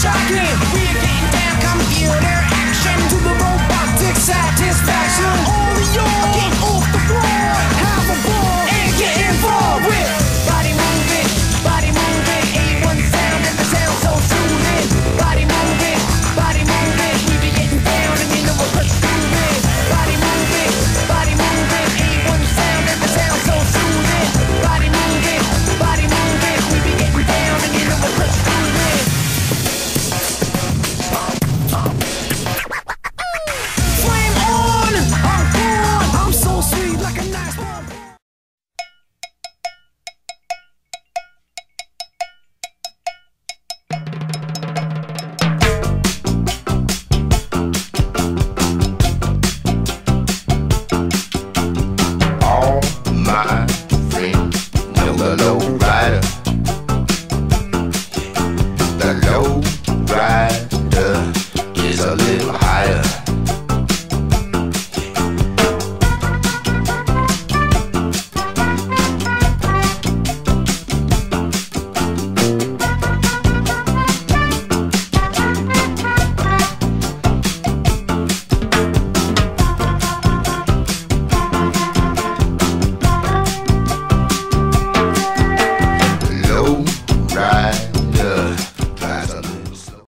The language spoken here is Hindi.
shocking. A little higher.